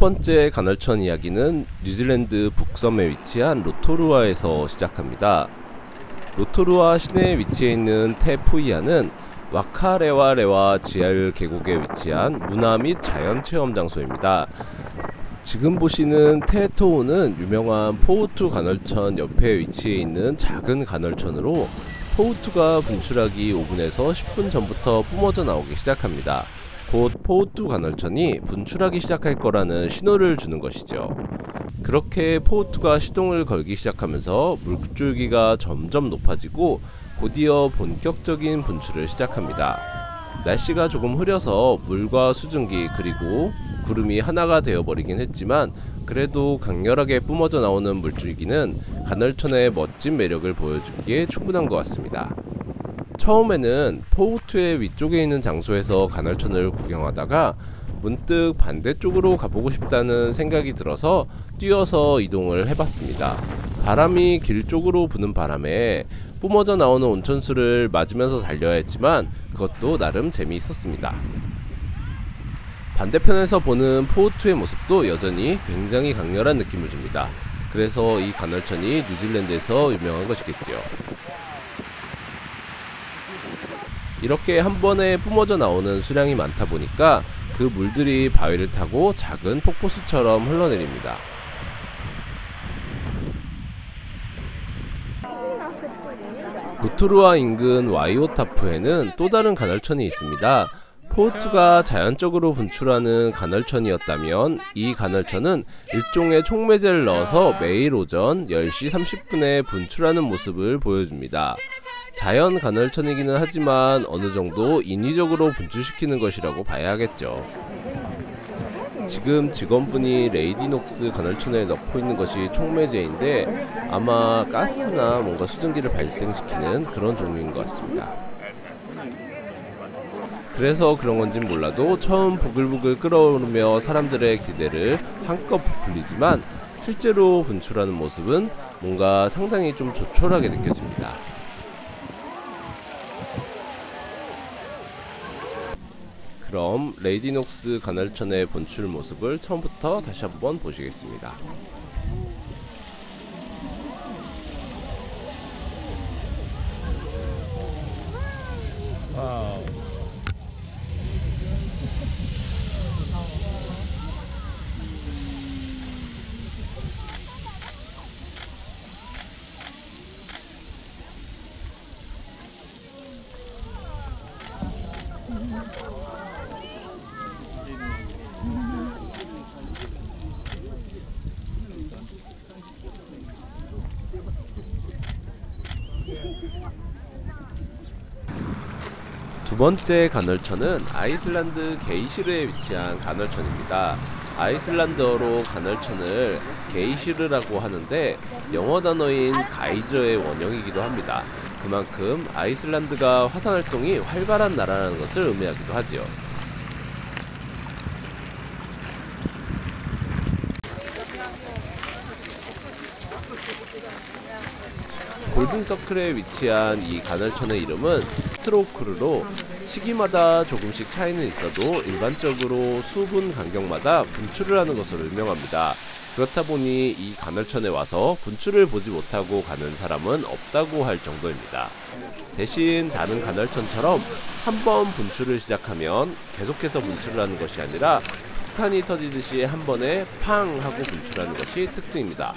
첫 번째 간헐천 이야기는 뉴질랜드 북섬에 위치한 로토루아에서 시작합니다. 로토루아 시내에 위치해 있는 테푸이아는 와카레와레와 지열 계곡에 위치한 문화 및 자연 체험 장소입니다. 지금 보시는 테토우는 유명한 포우투 간헐천 옆에 위치해 있는 작은 간헐천으로 포우투가 분출하기 5분에서 10분 전부터 뿜어져 나오기 시작합니다. 곧 포우투 간헐천이 분출하기 시작할 거라는 신호를 주는 것이죠. 그렇게 포우투가 시동을 걸기 시작하면서 물줄기가 점점 높아지고 곧이어 본격적인 분출을 시작합니다. 날씨가 조금 흐려서 물과 수증기 그리고 구름이 하나가 되어버리긴 했지만 그래도 강렬하게 뿜어져 나오는 물줄기는 간헐천의 멋진 매력을 보여주기에 충분한 것 같습니다. 처음에는 포우투의 위쪽에 있는 장소에서 간헐천을 구경하다가 문득 반대쪽으로 가보고 싶다는 생각이 들어서 뛰어서 이동을 해봤습니다. 바람이 길 쪽으로 부는 바람에 뿜어져 나오는 온천수를 맞으면서 달려야 했지만 그것도 나름 재미있었습니다. 반대편에서 보는 포우투의 모습도 여전히 굉장히 강렬한 느낌을 줍니다. 그래서 이 간헐천이 뉴질랜드에서 유명한 것이겠죠. 이렇게 한 번에 뿜어져 나오는 수량이 많다 보니까 그 물들이 바위를 타고 작은 폭포수처럼 흘러내립니다. 로토루아 인근 와이오타프에는 또 다른 간헐천이 있습니다. 포르투가 자연적으로 분출하는 간헐천이었다면 이 간헐천은 일종의 촉매제를 넣어서 매일 오전 10시 30분에 분출하는 모습을 보여줍니다. 자연 간헐천이기는 하지만 어느 정도 인위적으로 분출시키는 것이라고 봐야 하겠죠. 지금 직원분이 레이디녹스 간헐천에 넣고 있는 것이 촉매제인데 아마 가스나 뭔가 수증기를 발생시키는 그런 종류인 것 같습니다. 그래서 그런 건진 몰라도 처음 부글부글 끓어오르며 사람들의 기대를 한껏 부풀리지만 실제로 분출하는 모습은 뭔가 상당히 좀 조촐하게 느껴집니다. 그럼 레이디녹스 간헐천의 분출 모습을 처음부터 다시 한번 보시겠습니다. 번째 간헐천은 아이슬란드 게이시르에 위치한 간헐천입니다. 아이슬란드어로 간헐천을 게이시르라고 하는데 영어 단어인 가이저의 원형이기도 합니다. 그만큼 아이슬란드가 화산 활동이 활발한 나라라는 것을 의미하기도 하지요. 골든서클에 위치한 이 간헐천의 이름은 스트로크르로 시기마다 조금씩 차이는 있어도 일반적으로 수분 간격마다 분출을 하는 것으로 유명합니다. 그렇다 보니 이 간헐천에 와서 분출을 보지 못하고 가는 사람은 없다고 할 정도입니다. 대신 다른 간헐천처럼 한 번 분출을 시작하면 계속해서 분출을 하는 것이 아니라 폭탄이 터지듯이 한 번에 팡 하고 분출하는 것이 특징입니다.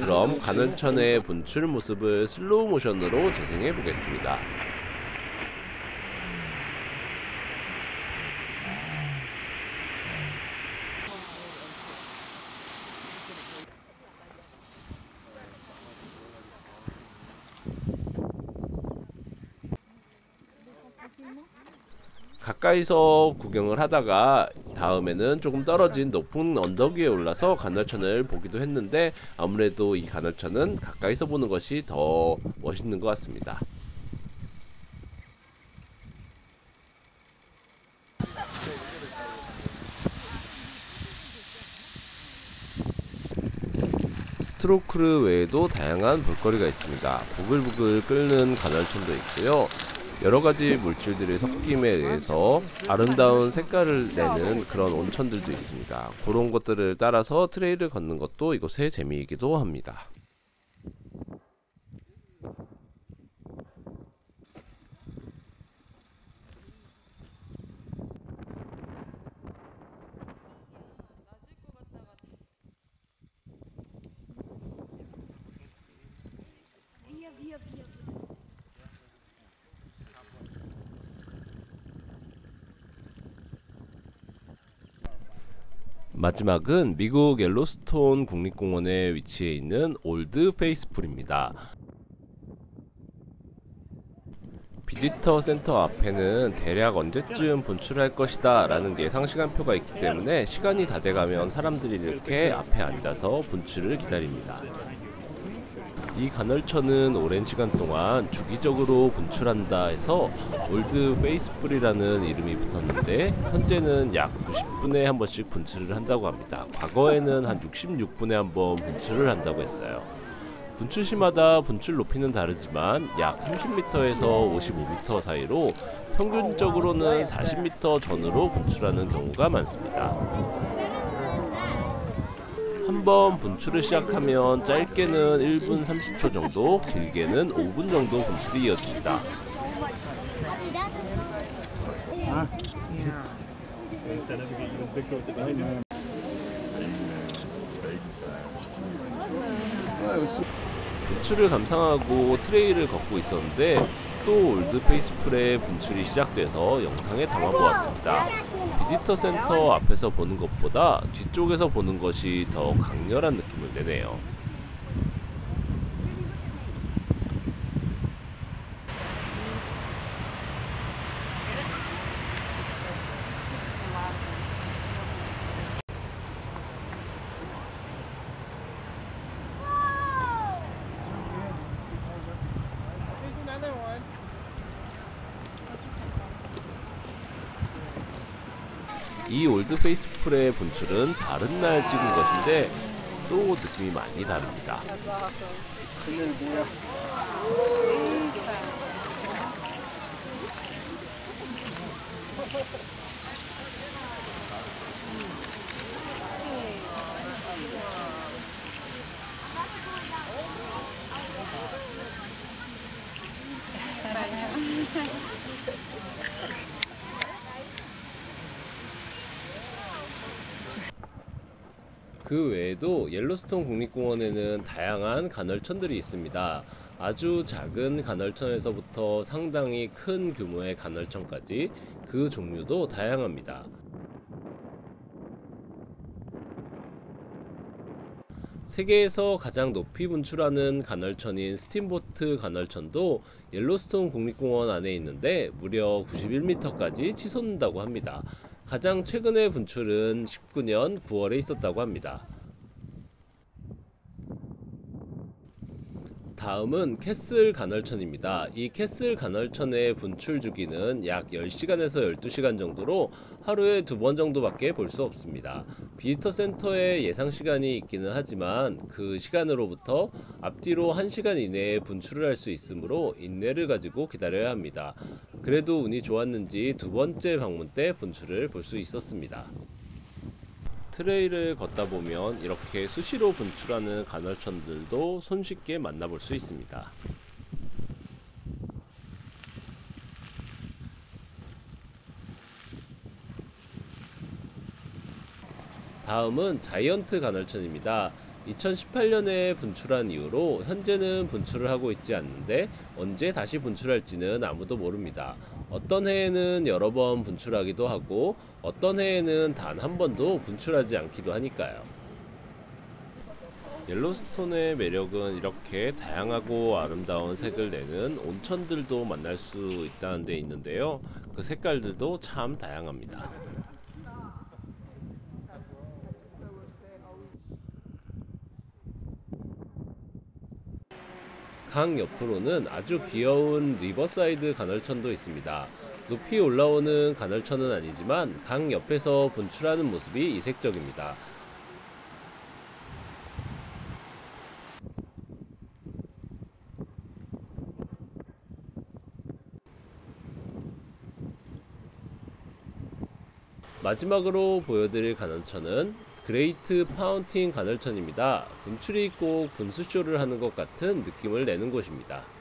그럼 간헐천의 분출 모습을 슬로우 모션으로 재생해 보겠습니다. 가까이서 구경을 하다가 다음에는 조금 떨어진 높은 언덕 위에 올라서 간헐천을 보기도 했는데 아무래도 이 간헐천은 가까이서 보는 것이 더 멋있는 것 같습니다. 스트로크르 외에도 다양한 볼거리가 있습니다. 부글부글 끓는 간헐천도 있고요. 여러 가지 물질들의 섞임에 의해서 아름다운 색깔을 내는 그런 온천들도 있습니다. 그런 것들을 따라서 트레일을 걷는 것도 이곳의 재미이기도 합니다. 마지막은 미국 옐로스톤 국립공원에 위치해 있는 올드 페이스풀입니다. visitor center 앞에는 대략 언제쯤 분출할 것이다 라는 예상 시간표가 있기 때문에 시간이 다 돼가면 사람들이 이렇게 앞에 앉아서 분출을 기다립니다. 이 간헐천은 오랜 시간 동안 주기적으로 분출한다 해서 올드 페이스풀이라는 이름이 붙었는데 현재는 약 90분에 한 번씩 분출을 한다고 합니다. 과거에는 한 66분에 한 번 분출을 한다고 했어요. 분출 시마다 분출 높이는 다르지만 약 30m에서 55m 사이로 평균적으로는 40m 전후로 분출하는 경우가 많습니다. 한번 분출을 시작하면 짧게는 1분 30초 정도, 길게는 5분 정도 분출이 이어집니다. 분출을 감상하고 trail을 걷고 있었는데 또 올드 페이스풀의 분출이 시작돼서 영상에 담아보았습니다. visitor center 앞에서 보는 것보다 뒤쪽에서 보는 것이 더 강렬한 느낌을 내네요. 이 올드 페이스풀의 분출은 다른 날 찍은 것인데 또 느낌이 많이 다릅니다. 그 외에도 옐로스톤 국립공원에는 다양한 간헐천들이 있습니다. 아주 작은 간헐천에서부터 상당히 큰 규모의 간헐천까지 그 종류도 다양합니다. 세계에서 가장 높이 분출하는 간헐천인 스팀보트 간헐천도 옐로스톤 국립공원 안에 있는데 무려 91m까지 치솟는다고 합니다. 가장 최근의 분출은 19년 9월에 있었다고 합니다. 다음은 캐슬 간헐천입니다. 이 캐슬 간헐천의 분출 주기는 약 10시간에서 12시간 정도로 하루에 두 번 정도밖에 볼 수 없습니다. visitor center에 예상 시간이 있기는 하지만 그 시간으로부터 앞뒤로 1시간 이내에 분출을 할 수 있으므로 인내를 가지고 기다려야 합니다. 그래도 운이 좋았는지 두 번째 방문 때 분출을 볼 수 있었습니다. 트레일을 걷다 보면 이렇게 수시로 분출하는 간헐천들도 손쉽게 만나볼 수 있습니다. 다음은 자이언트 간헐천입니다. 2018년에 분출한 이후로 현재는 분출을 하고 있지 않는데 언제 다시 분출할지는 아무도 모릅니다. 어떤 해에는 여러 번 분출하기도 하고 어떤 해에는 단 한 번도 분출하지 않기도 하니까요. 옐로스톤의 매력은 이렇게 다양하고 아름다운 색을 내는 온천들도 만날 수 있다는 데 있는데요. 그 색깔들도 참 다양합니다. 강 옆으로는 아주 귀여운 리버사이드 간헐천도 있습니다. 높이 올라오는 간헐천은 아니지만 강 옆에서 분출하는 모습이 이색적입니다. 마지막으로 보여드릴 간헐천은 그레이트 파운틴 간헐천입니다. 분출이 있고 분수쇼를 하는 것 같은 느낌을 내는 곳입니다.